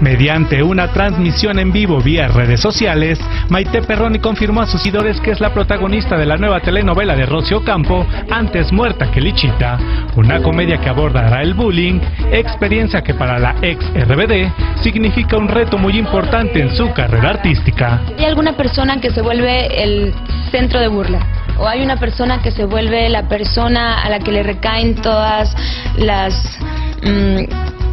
Mediante una transmisión en vivo vía redes sociales, Maite Perroni confirmó a sus seguidores que es la protagonista de la nueva telenovela de Rocio Campo, Antes muerta que Lichita, una comedia que abordará el bullying, experiencia que para la ex RBD significa un reto muy importante en su carrera artística. Hay alguna persona que se vuelve el centro de burla o hay una persona que se vuelve la persona a la que le recaen todas las mm,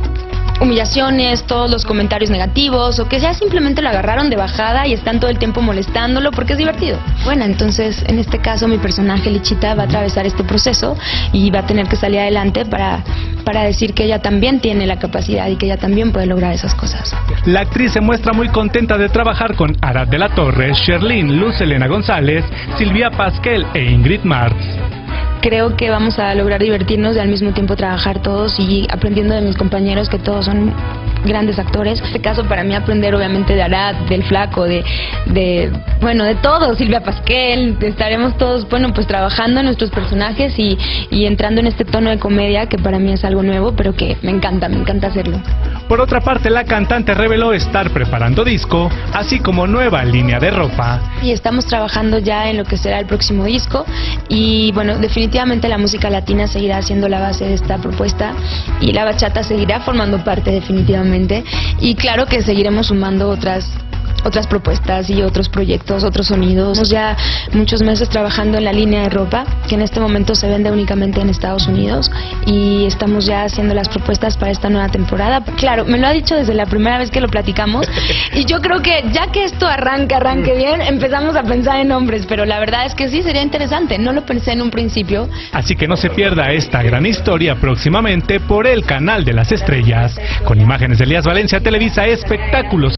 humillaciones, todos los comentarios negativos o que ya simplemente lo agarraron de bajada y están todo el tiempo molestándolo porque es divertido. Bueno, entonces en este caso mi personaje Lichita va a atravesar este proceso y va a tener que salir adelante para, para decir que ella también tiene la capacidad y que ella también puede lograr esas cosas. La actriz se muestra muy contenta de trabajar con Arad de la Torre, Sherlyn, Luz Elena González, Silvia Pasquel e Ingrid Marx creo que vamos a lograr divertirnos y al mismo tiempo trabajar todos y aprendiendo de mis compañeros que todos son grandes actores. En este caso para mí aprender obviamente de Arad, del Flaco, de, de bueno, de todos, Silvia Pasquel, estaremos todos, bueno, pues trabajando en nuestros personajes y, y entrando en este tono de comedia que para mí es algo nuevo, pero que me encanta, me encanta hacerlo. Por otra parte, la cantante reveló estar preparando disco, así como nueva línea de ropa. Y estamos trabajando ya en lo que será el próximo disco y bueno, definitivamente la música latina seguirá siendo la base de esta propuesta y la bachata seguirá formando parte definitivamente y claro que seguiremos sumando otras otras propuestas y otros proyectos, otros sonidos. Estamos ya muchos meses trabajando en la línea de ropa, que en este momento se vende únicamente en Estados Unidos y estamos ya haciendo las propuestas para esta nueva temporada. Claro, me lo ha dicho desde la primera vez que lo platicamos y yo creo que ya que esto arranca, arranque bien, empezamos a pensar en nombres, pero la verdad es que sí, sería interesante. No lo pensé en un principio. Así que no se pierda esta gran historia próximamente por el canal de las estrellas. Con imágenes de Elías Valencia, Televisa Espectáculos.